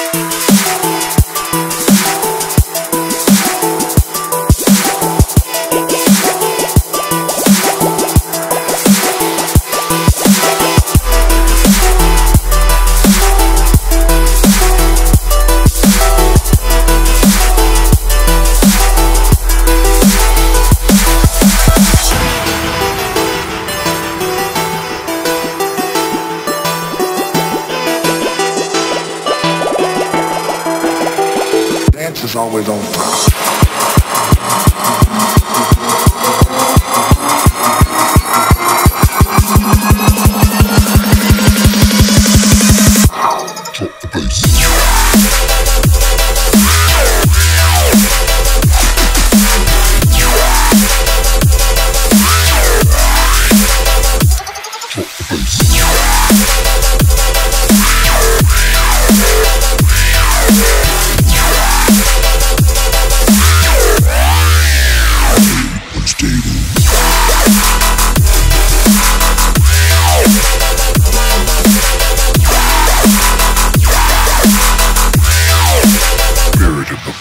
Dance is always on fire.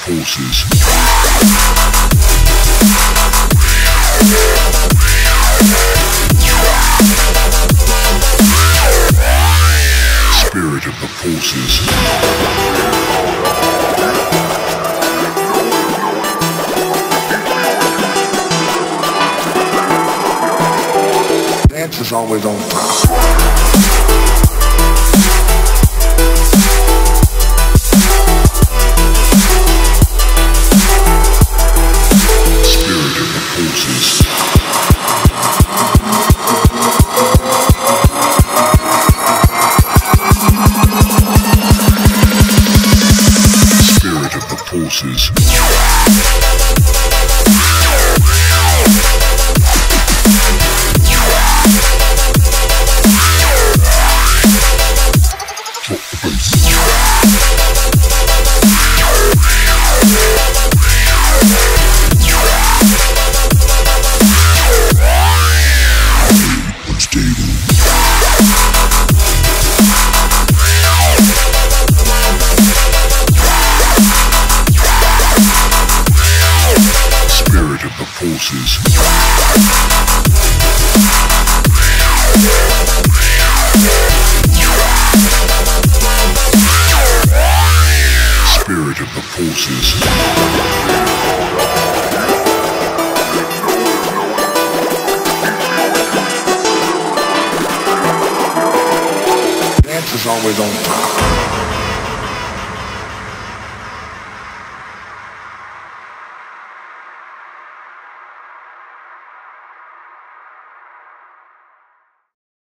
Forces. Spirit of the forces. Dance is always on fire. Of forces. Spirit of the forces. Dance is always on fire.